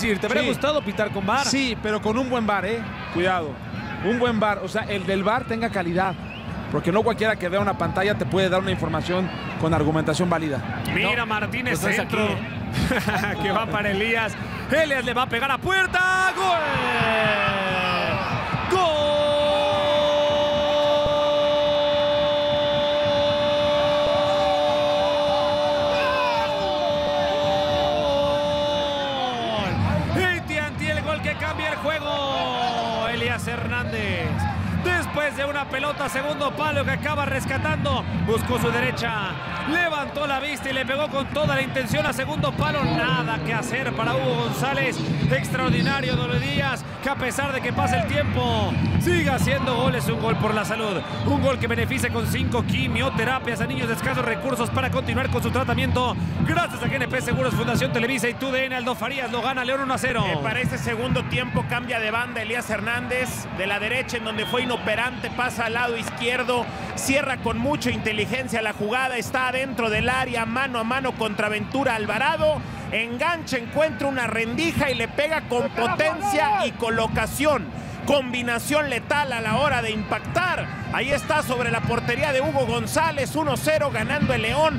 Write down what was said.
decir, ¿te habría Sí. gustado pitar con VAR? Sí, pero con un buen bar, ¿eh? Cuidado. Un buen bar. O sea, el del bar tenga calidad. Porque no cualquiera que vea una pantalla te puede dar una información con argumentación válida. Mira Martínez pues no es centro. que va para Elías. Elías le va a pegar a puerta. ¡Gol! Hernández. De una pelota, segundo palo que acaba rescatando, buscó su derecha, levantó la vista y le pegó con toda la intención a segundo palo. Nada que hacer para Hugo González. Extraordinario Dole Díaz, que a pesar de que pase el tiempo, sigue haciendo goles. Un gol por la salud. Un gol que beneficia con cinco quimioterapias a niños de escasos recursos para continuar con su tratamiento. Gracias a GNP Seguros, Fundación Televisa y TUDN, Aldo Farías lo gana León 1 a 0. Eh, para este segundo tiempo cambia de banda Elías Hernández de la derecha en donde fue inoperante, pasa al lado izquierdo, cierra con mucha inteligencia la jugada, está adentro del área, mano a mano contra Ventura Alvarado, engancha, encuentra una rendija y le pega con potencia y colocación. Combinación letal a la hora de impactar. Ahí está sobre la portería de Hugo González, 1-0 ganando el León.